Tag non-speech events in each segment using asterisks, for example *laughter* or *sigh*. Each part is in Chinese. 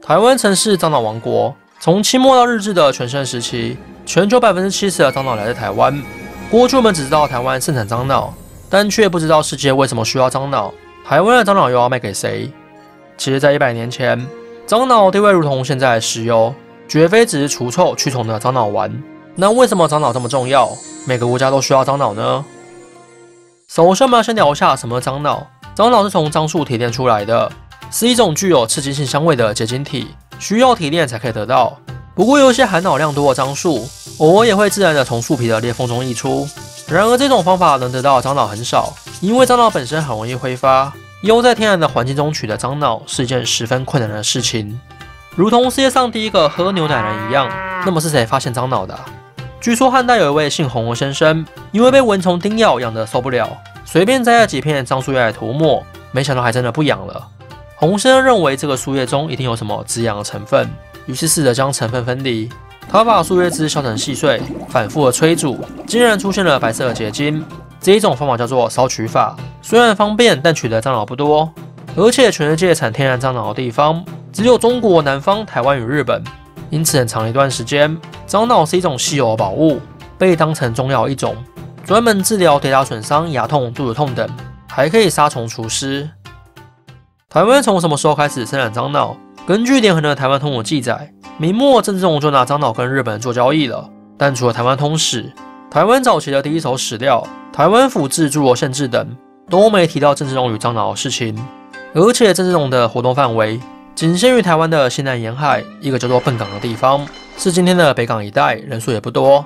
台湾曾是樟脑王国，从清末到日治的全盛时期，全球百分之七十的樟脑来自台湾。过去我们只知道台湾盛产樟脑，但却不知道世界为什么需要樟脑，台湾的樟脑又要卖给谁？其实，在一百年前，樟脑地位如同现在的石油，绝非只是除臭驱虫的樟脑丸。那为什么樟脑这么重要？每个国家都需要樟脑呢？首先，我们要先聊一下什么樟脑。樟脑是从樟树提炼出来的，是一种具有刺激性香味的结晶体，需要提炼才可以得到。不过，有一些含脑量多的樟树，偶尔也会自然的从树皮的裂缝中溢出。然而，这种方法能得到樟脑很少，因为樟脑本身很容易挥发，要在天然的环境中取得樟脑是一件十分困难的事情。如同世界上第一个喝牛奶人一样，那么是谁发现樟脑的？据说汉代有一位姓洪的先生，因为被蚊虫叮咬，痒得受不了。随便摘了几片樟树叶来涂抹，没想到还真的不痒了。洪先生认为这个树叶中一定有什么滋养的成分，于是试着将成分分离。他把树叶汁削成细碎，反复的催煮，竟然出现了白色的结晶。这一种方法叫做烧取法，虽然方便，但取得樟脑不多。而且全世界产天然樟脑的地方只有中国南方、台湾与日本，因此很长一段时间，樟脑是一种稀有的宝物，被当成中药一种。专门治疗跌打损伤、牙痛、肚子痛等，还可以杀虫除湿。台湾从什么时候开始生产樟脑？根据连横的《台湾通史》记载，明末郑芝龙就拿樟脑跟日本人做交易了。但除了《台湾通史》，台湾早期的第一手史料《台湾府志》《诸罗县志》等都没提到郑芝龙与樟脑的事情。而且郑芝龙的活动范围仅限于台湾的西南沿海一个叫做笨港的地方，是今天的北港一带，人数也不多。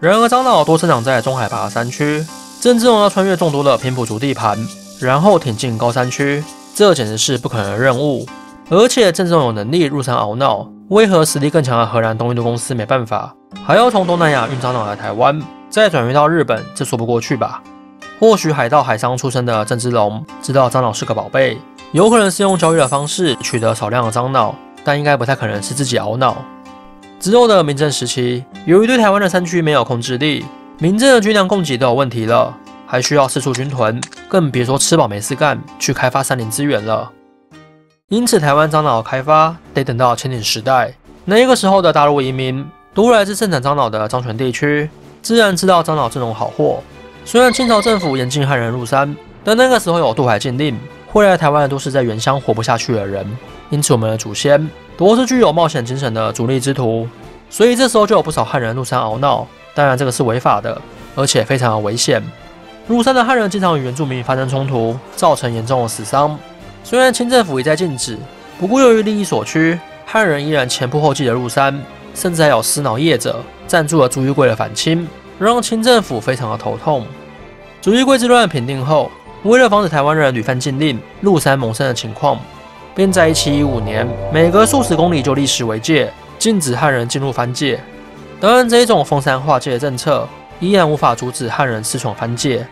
然而，樟脑多生长在中海拔山区，郑芝龙要穿越众多的平埔族地盘，然后挺进高山区，这简直是不可能的任务。而且，郑芝龙有能力入山熬脑，为何实力更强的荷兰东印度公司没办法，还要从东南亚运樟脑来台湾，再转运到日本？这说不过去吧？或许海盗海商出身的郑芝龙知道樟脑是个宝贝，有可能是用交易的方式取得少量的樟脑，但应该不太可能是自己熬脑。之后的明政时期，由于对台湾的山区没有控制力，明政的军粮供给都有问题了，还需要四处军屯，更别说吃饱没事干去开发山林资源了。因此，台湾樟脑开发得等到清领时代。那个时候的大陆移民都来自盛产樟脑的漳泉地区，自然知道樟脑这种好货。虽然清朝政府严禁汉人入山，但那个时候有渡海禁令，会来台湾的都是在原乡活不下去的人。因此，我们的祖先。都是具有冒险精神的主力之徒，所以这时候就有不少汉人入山熬闹。当然，这个是违法的，而且非常的危险。入山的汉人经常与原住民发生冲突，造成严重的死伤。虽然清政府一再禁止，不过由于利益所趋，汉人依然前仆后继的入山，甚至还有私脑业者赞助了朱玉贵的反清，让清政府非常的头痛。朱玉贵之乱平定后，为了防止台湾人屡犯禁令、入山谋生的情况。便在1715年，每隔数十公里就立石为界，禁止汉人进入藩界。当然，这一种封山划界的政策依然无法阻止汉人私闯藩界。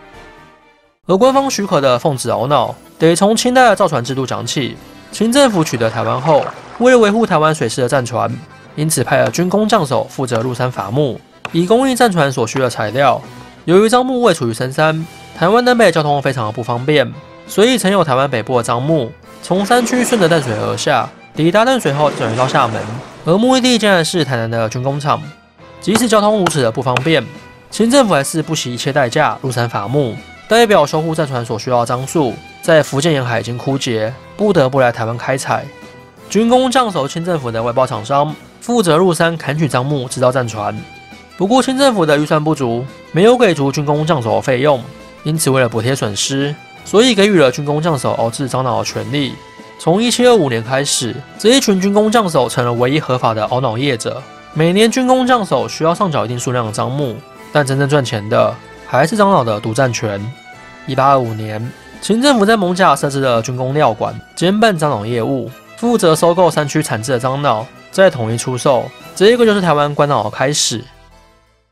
而官方许可的奉旨熬脑，得从清代的造船制度讲起。清政府取得台湾后，为了维护台湾水师的战船，因此派了军工匠手负责入山伐木，以供应战船所需的材料。由于樟木位处于深山，台湾南北交通非常的不方便，所以曾有台湾北部的樟木。从山区顺着淡水而下，抵达淡水后转移到厦门，而目的地竟然是台南的军工厂。即使交通如此的不方便，清政府还是不惜一切代价入山伐木，代表修护战船所需要的樟树，在福建沿海已经枯竭，不得不来台湾开采。军工匠手清政府的外包厂商，负责入山砍取樟木制造战船。不过清政府的预算不足，没有给足军工匠手的费用，因此为了补贴损失。所以给予了军工匠手熬制樟脑的权利。从一七二五年开始，这一群军工匠手成了唯一合法的熬脑业者。每年军工匠手需要上缴一定数量的樟木，但真正赚钱的还是樟脑的独占权。一八二五年，清政府在蒙甲设置了军工料馆，兼办樟脑业务，负责收购山区产制的樟脑，再统一出售。这一个就是台湾关脑的开始。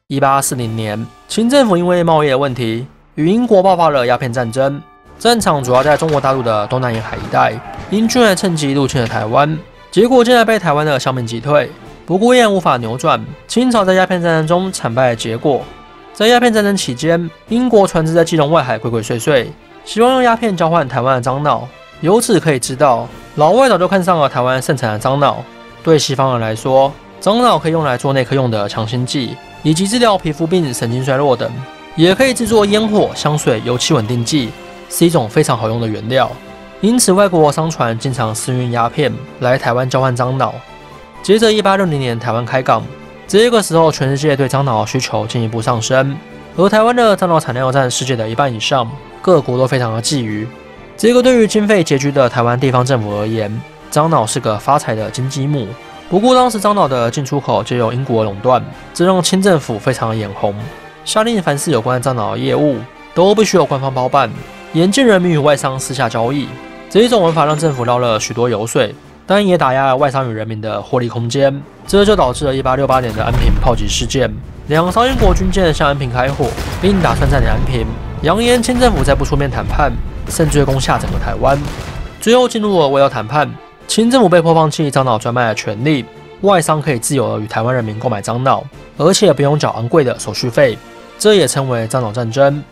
一八四零年，清政府因为贸易的问题，与英国爆发了鸦片战争。战场主要在中国大陆的东南沿海一带，英军还趁机入侵了台湾，结果竟然被台湾的乡民击退。不过依然无法扭转清朝在鸦片战争中惨败的结果。在鸦片战争期间，英国船只在基隆外海鬼鬼祟祟，希望用鸦片交换台湾的樟脑。由此可以知道，老外早就看上了台湾盛产的樟脑。对西方人来说，樟脑可以用来做内科用的强心剂，以及治疗皮肤病、神经衰弱等，也可以制作烟火、香水、油漆稳定剂，是一种非常好用的原料。因此，外国商船经常私运鸦片来台湾交换樟脑。接着，一八六零年台湾开港，这个时候全世界对樟脑需求进一步上升，而台湾的樟脑产量占世界的一半以上，各国都非常的觊觎。这个对于经费拮据的台湾地方政府而言，樟脑是个发财的金鸡木。不过，当时樟脑的进出口就由英国垄断，这让清政府非常的眼红，下令凡是有关樟脑的业务都必须由官方包办，严禁人民与外商私下交易。这一种玩法让政府捞了许多油水，但也打压了外商与人民的获利空间。这就导致了1868年的安平炮击事件。两艘英国军舰向安平开火，并打算占领安平，扬言清政府再不出面谈判，甚至会攻下整个台湾。最后进入了围绕谈判，清政府被迫放弃樟脑专卖的权利，外商可以自由地与台湾人民购买樟脑，而且不用缴昂贵的手续费。这也称为樟脑战争。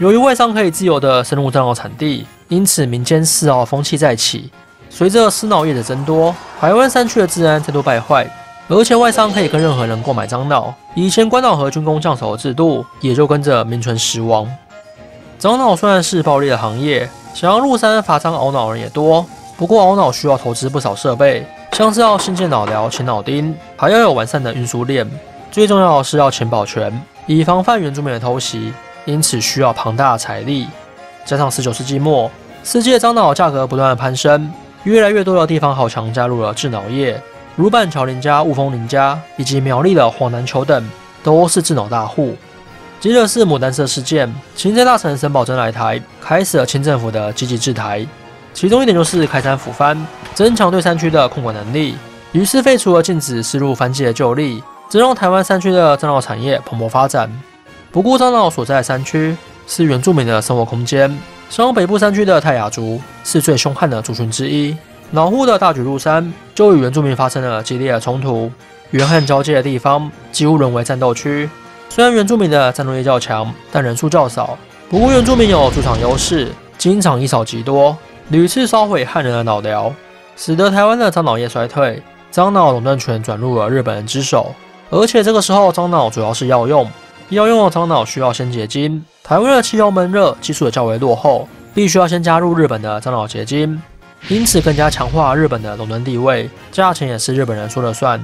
由于外商可以自由地深入樟脑产地，因此民间私窑风气再起。随着私脑业的增多，台湾山区的治安再度败坏，而且外商可以跟任何人购买樟脑，以前关岛和军工降手的制度也就跟着名存实亡。樟脑虽然是暴利的行业，想要入山伐樟熬脑人也多，不过熬脑需要投资不少设备，像是要新建脑寮、请脑钉，还要有完善的运输链，最重要的是要请保全，以防范原住民的偷袭。因此需要庞大的财力，加上十九世纪末，世界樟脑价格不断的攀升，越来越多的地方豪强加入了制脑业，如板桥林家、雾峰林家以及苗栗的黄南球等，都是制脑大户。接着是牡丹社事件，清政大臣沈葆桢来台，开始了清政府的积极治台，其中一点就是开山抚番，增强对山区的控管能力，于是废除了禁止私入番界的旧例，这让台湾山区的樟脑产业蓬勃发展。不过，樟脑所在山区是原住民的生活空间，像北部山区的泰雅族是最凶悍的族群之一。老户的大举入山，就与原住民发生了激烈的冲突，原汉交界的地方几乎沦为战斗区。虽然原住民的战斗力较强，但人数较少。不过，原住民有主场优势，经常以少击多，屡次烧毁汉人的脑寮，使得台湾的樟脑业衰退，樟脑垄断权转入了日本人之手。而且这个时候，樟脑主要是药用。要用的樟脑需要先结晶，台湾的气候闷热，技术也较为落后，必须要先加入日本的樟脑结晶，因此更加强化日本的垄断地位，价钱也是日本人说了算。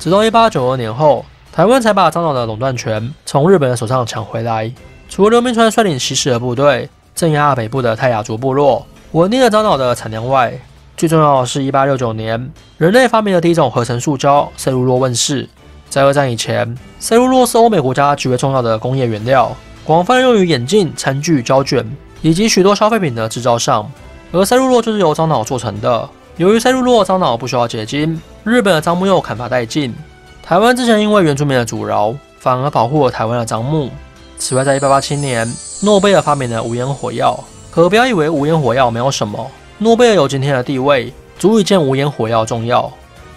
直到一八九二年后，台湾才把樟脑的垄断权从日本人手上抢回来。除了刘铭传率领西式的部队镇压北部的泰雅族部落，稳定了樟脑的产量外，最重要的是，一八六九年，人类发明的第一种合成塑胶塞璐珞问世。在二战以前，塞璐珞是欧美国家极为重要的工业原料，广泛用于眼镜、餐具、胶卷以及许多消费品的制造上。而塞璐珞就是由樟脑做成的。由于塞璐珞樟脑不需要结晶，日本的樟木又砍伐殆尽。台湾之前因为原住民的阻挠，反而保护了台湾的樟木。此外，在一八八七年，诺贝尔发明了无烟火药。可不要以为无烟火药没有什么，诺贝尔有今天的地位，足以见无烟火药重要。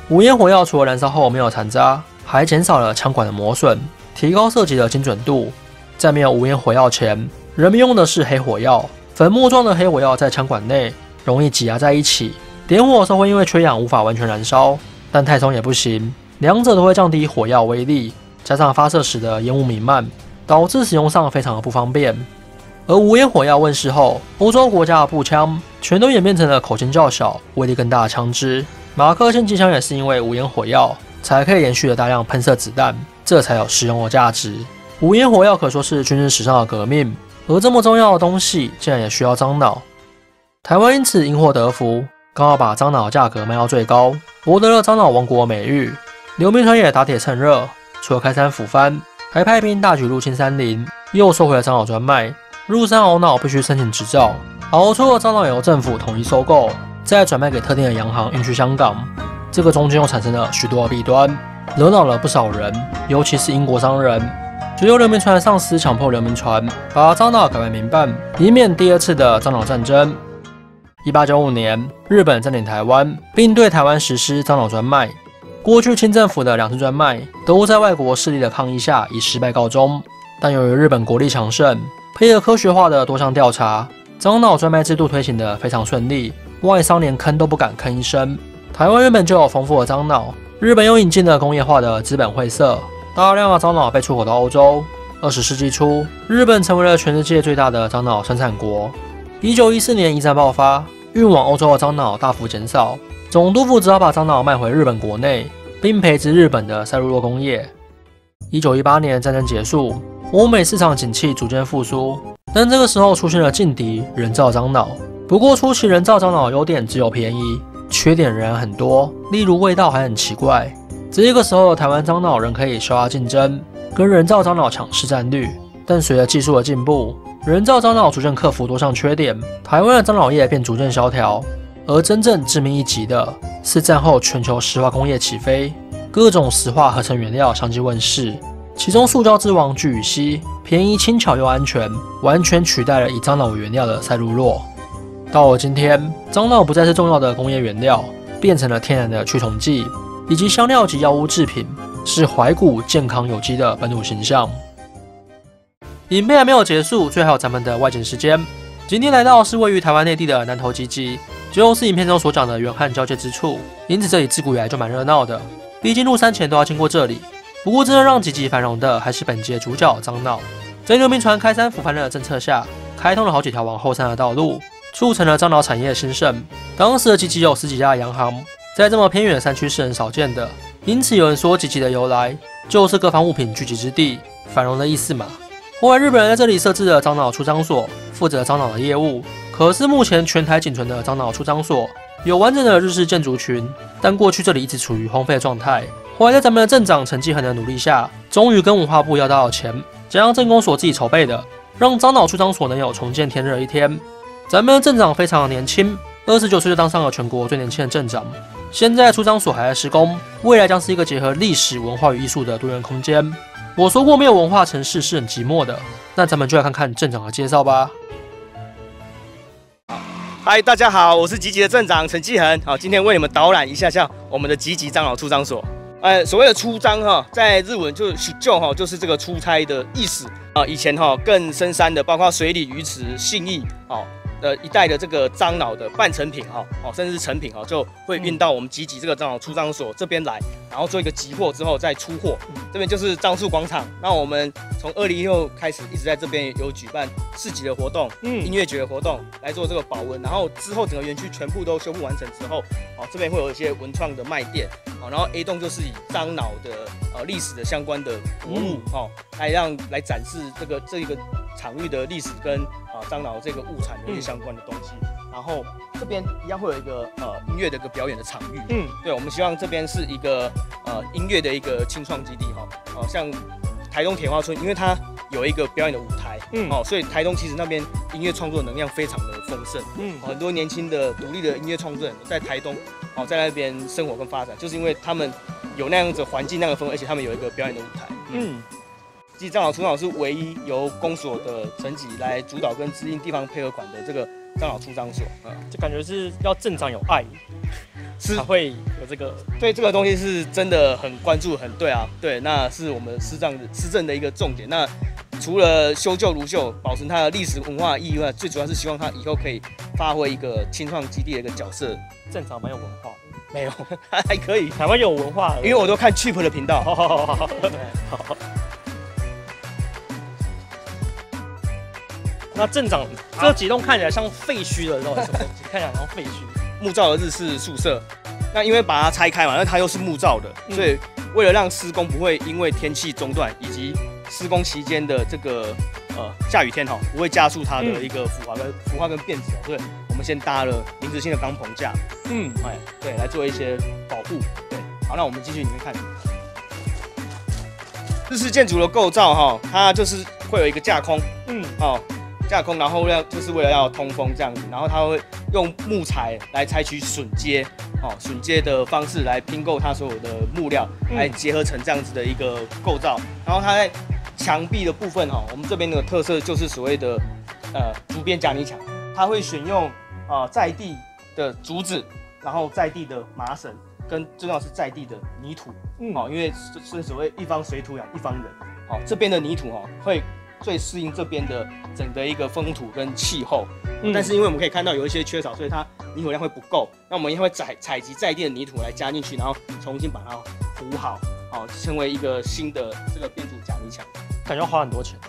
无烟火药除了燃烧后没有残渣。还减少了枪管的磨损，提高射击的精准度。在没有无烟火药前，人们用的是黑火药，粉末状的黑火药在枪管内容易挤压在一起，点火时会因为缺氧无法完全燃烧。但太松也不行，两者都会降低火药威力，加上发射时的烟雾弥漫，导致使用上非常的不方便。而无烟火药问世后，欧洲国家的步枪全都演变成了口径较小、威力更大的枪支。马克沁机枪也是因为无烟火药。才可以延续了大量喷射子弹，这才有实用的价值。无烟火药可说是军事史上的革命，而这么重要的东西竟然也需要樟脑。台湾因此因祸得福，刚好把樟脑价格卖到最高，博得了樟脑王国美誉。刘铭传也打铁趁热，除了开山抚番，还派兵大举入侵山林，又收回了樟脑专卖。入山熬脑必须申请执照，熬出了樟脑由政府统一收购，再转卖给特定的洋行运去香港。这个中间又产生了许多弊端，惹恼了不少人，尤其是英国商人。最后，刘铭传上司强迫人民船把樟脑改为民办，以免第二次的樟脑战争。一八九五年，日本占领台湾，并对台湾实施樟脑专卖。过去清政府的两次专卖都在外国势力的抗议下以失败告终。但由于日本国力强盛，配合科学化的多项调查，樟脑专卖制度推行的非常顺利，外商连坑都不敢吭一声。台湾原本就有丰富的樟脑，日本又引进了工业化的资本会社，大量的樟脑被出口到欧洲。二十世纪初，日本成为了全世界最大的樟脑生产国。一九一四年一战爆发，运往欧洲的樟脑大幅减少，总督府只好把樟脑卖回日本国内，并培植日本的赛璐珞工业。一九一八年战争结束，欧美市场景气逐渐复苏，但这个时候出现了劲敌人造樟脑。不过初期人造樟脑优点只有便宜，缺点仍然很多，例如味道还很奇怪。这个时候台湾樟脑仍可以消化竞争，跟人造樟脑抢市占率。但随着技术的进步，人造樟脑逐渐克服多项缺点，台湾的樟脑业便逐渐萧条。而真正致命一击的是战后全球石化工业起飞，各种石化合成原料相继问世，其中塑胶之王聚乙烯便宜、轻巧又安全，完全取代了以樟脑为原料的赛璐珞。到了今天，樟脑不再是重要的工业原料，变成了天然的驱虫剂以及香料及药物制品，是怀古健康有机的本土形象。影片还没有结束，最后咱们的外景时间。今天来到是位于台湾内地的南投集集，就是影片中所讲的远汉交界之处，因此这里自古以来就蛮热闹的。毕竟入山前都要经过这里。不过真正让集集繁荣的，还是本集的主角樟脑。在牛民船开山抚番的政策下，开通了好几条往后山的道路，促成了樟脑产业兴盛。当时的集集有十几家洋行，在这么偏远的山区是很少见的。因此有人说集集的由来，就是各方物品聚集之地，繁荣的意思嘛。后来日本人在这里设置了樟脑出张所，负责樟脑的业务。可是目前全台仅存的樟脑出张所有完整的日式建筑群，但过去这里一直处于荒废状态。后来在咱们的镇长陈继恒的努力下，终于跟文化部要到了钱，加上镇公所自己筹备的，让樟脑出张所能有重见天日的一天。咱们的镇长非常的年轻，二十九岁就当上了全国最年轻的镇长。现在出张所还在施工，未来将是一个结合历史文化与艺术的多元空间。我说过，没有文化城市是很寂寞的。那咱们就来看看镇长的介绍吧。嗨，大家好，我是吉吉的镇长陈继恒。好，今天为你们导览一下下我们的吉吉樟脑出张所。呃，所谓的出张哈，在日文就是就哈，就是这个出差的意思啊。以前哈更深山的，包括水里鱼池、信义，哦。呃，一代的这个樟脑的半成品哈，哦，甚至是成品哈，就会运到我们集集这个樟脑出张所这边来，然后做一个集货之后再出货。这边就是樟树广场。那我们从二零一六开始一直在这边有举办市集的活动，嗯，音乐节的活动来做这个保温。然后之后整个园区全部都修复完成之后，哦，这边会有一些文创的卖店，哦，然后 A 栋就是以樟脑的呃历史的相关的文物，哦，来让来展示这个这一个场域的历史跟啊。樟脑这个物产的一些相关的东西，然后这边一样会有一个呃音乐的一个表演的场域。嗯，对，我们希望这边是一个呃音乐的一个清创基地哈。哦，像台东铁花村，因为它有一个表演的舞台，嗯，哦，所以台东其实那边音乐创作能量非常的丰盛。嗯，很多年轻的独立的音乐创作人在台东，哦，在那边生活跟发展，就是因为他们有那样子环境、那个氛围，而且他们有一个表演的舞台。嗯。即樟脑出张是唯一由公所的层级来主导跟指引地方配合管的这个樟脑出张所，啊，就感觉是要镇长有爱，是才会有这个，对这个东西是真的很关注，很对啊，对，那是我们施政施政的一个重点。那除了修旧如旧，保存它的历史文化意义外，最主要是希望它以后可以发挥一个清创基地的一个角色。镇长蛮有文化，没有 *laughs* 还可以，台湾有文化，因为我都看 Cheap 的频道。好。*laughs* 那镇长，这几栋看起来像废墟的，这什么？看起来像废墟。木造的日式宿舍，那因为把它拆开嘛，那它又是木造的，所以为了让施工不会因为天气中断以及施工期间的这个呃下雨天哈，不会加速它的一个腐化跟腐化跟变质，所以我们先搭了临时性的钢棚架，嗯，哎，对，来做一些保护。对，好，那我们继续里面看。日式建筑的构造哈，它就是会有一个架空，嗯，哦。架空，然后要就是为了要通风这样子，然后它会用木材来采取榫接，哦，榫接的方式来拼构它所有的木料，来结合成这样子的一个构造。然后它在墙壁的部分，哈，我们这边的特色就是所谓的呃竹编夹泥墙，它会选用啊在地的竹子，然后在地的麻绳，跟重要是在地的泥土，嗯，哦，因为是所谓一方水土养一方人，好，这边的泥土哈会。最适应这边的整个一个风土跟气候。嗯但是因为我们可以看到有一些缺少，所以它泥土量会不够。那我们也会采采集在地的泥土来加进去，然后重新把它糊好，好成为一个新的这个编组假泥墙。感觉要花很多钱。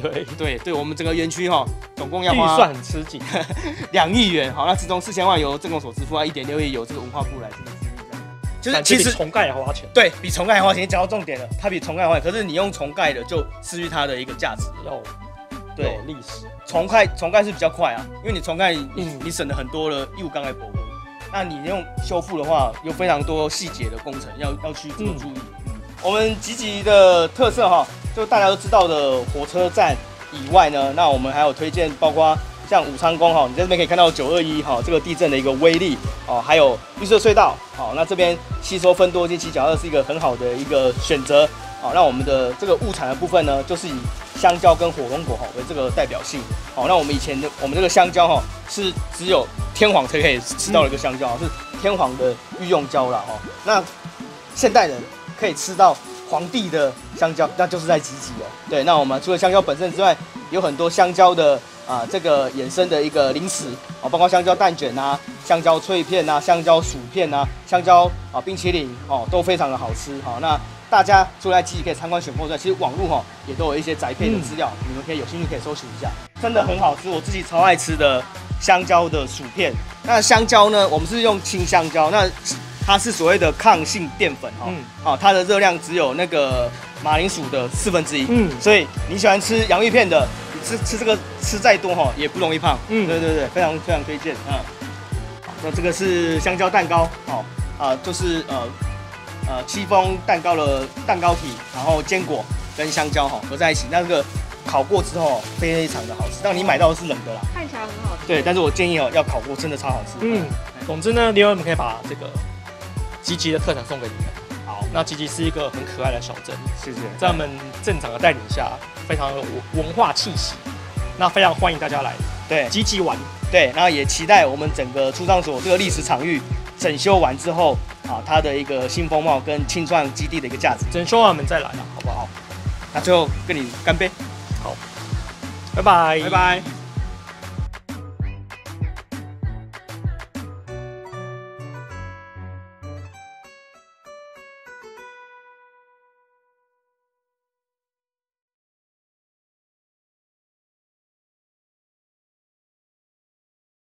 对，对对，我们整个园区哈，总共要预花算很吃紧。*laughs* 两亿元，好，那其中四千万由政工所支付，啊，一点六亿由这个文化部来这个支付。就是其实重盖也花钱，对比重盖还花钱，你讲到重点了，它比重盖还花钱，可是你用重盖的就失去它的一个价值了。要对有历史。重盖重盖是比较快啊，因为你重盖你嗯你省了很多的义务钢材保护。那你用修复的话，有非常多细节的工程要要去这个注意。我们吉吉的特色哈，就大家都知道的火车站以外呢，那我们还有推荐，包括像武昌宫哈，你在这边可以看到九二一哈这个地震的一个威力哦，还有绿色隧道好，那这边吸收分多金骑脚二是一个很好的一个选择好，那我们的这个物产的部分呢，就是以香蕉跟火龙果哈为这个代表性。好，那我们以前的我们这个香蕉哈是只有天皇才可以吃到的一个香蕉，是天皇的御用蕉啦哈。那现代人可以吃到皇帝的香蕉，那就是在吉吉了。对，那我们除了香蕉本身之外，有很多香蕉的啊这个衍生的一个零食啊，包括香蕉蛋卷啊、香蕉脆片啊、香蕉薯片啊、香蕉啊冰淇淋哦，都非常的好吃。好，那大家除了在吉吉可以参观选货之外，其实网络哈也都有一些宅配的资料，你们可以有兴趣可以搜寻一下，真的很好吃，我自己超爱吃的香蕉的薯片。那香蕉呢，我们是用青香蕉，那它是所谓的抗性淀粉哈，嗯哦，它的热量只有那个马铃薯的四分之一，嗯所以你喜欢吃洋芋片的，你吃吃这个吃再多哈也不容易胖，嗯。对对对，非常非常推荐，嗯，好那这个是香蕉蛋糕，哦，啊、就是呃呃戚风蛋糕的蛋糕体，然后坚果跟香蕉哈合在一起，那这个烤过之后非常的好吃，但你买到的是冷的啦，看起来很好吃。对，但是我建议哦要烤过，真的超好吃，嗯，总之呢，另外我们可以把这个吉吉的特产送给你们。好，那吉吉是一个很可爱的小镇，谢谢，在我们镇长的带领下，非常有文化气息。那非常欢迎大家来对。吉吉玩。对，然后也期待我们整个出张所这个历史场域整修完之后，啊，它的一个新风貌跟青创基地的一个价值。整修完我们再来了，好不好？那最后跟你干杯，好拜拜，拜拜。